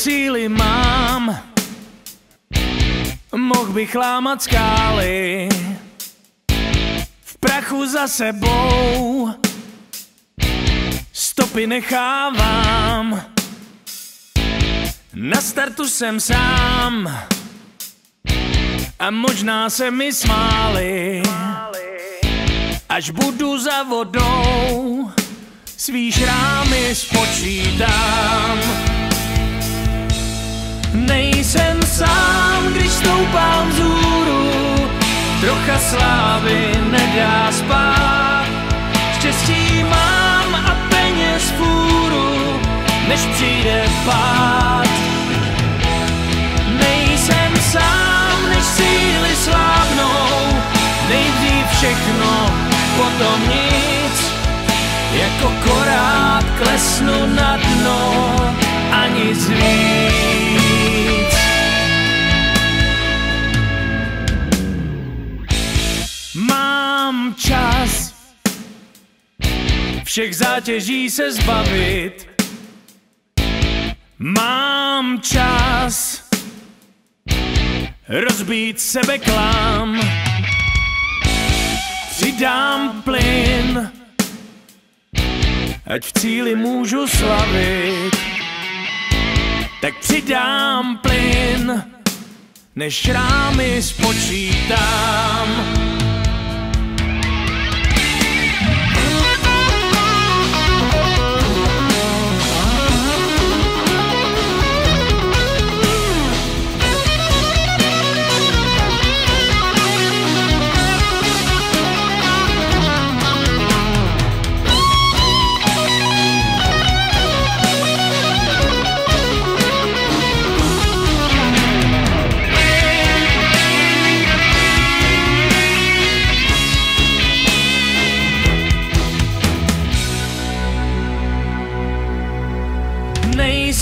Cíli mám? Mohl bych lámat skály V prachu za sebou. Stopy nechávám. Na startu jsem sám. A možná se mi smáli. Až budu za vodou. Svý šrámy spočítám Nejsem sám, když stoupám vzhůru Trocha slávy nedá spát. Štěstí mám a peněz fůru Než přijde pád. Nejsem sám, než síly slábnou. Nejdřív všechno, potom nic. Jako korát klesnu na dno Mám čas. Všech zátěží se zbavit. Mám čas. Rozbít sebe klám. Přidám plyn. Ať v cíli můžu slavit. Tak přidám plyn Než šrámy spočítám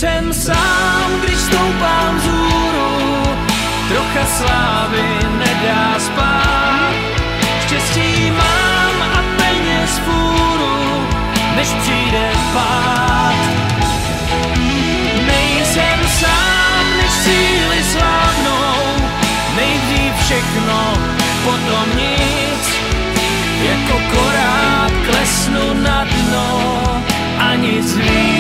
Nejsem sám, když stoupám vzhůru, trocha slávy nedá spát. Štěstí mám a peněz fůru, než přijde pád. Nejsem sám, než síly slábnou, nejdřív všechno, potom nic. Jako korát klesnu na dno a nic víc.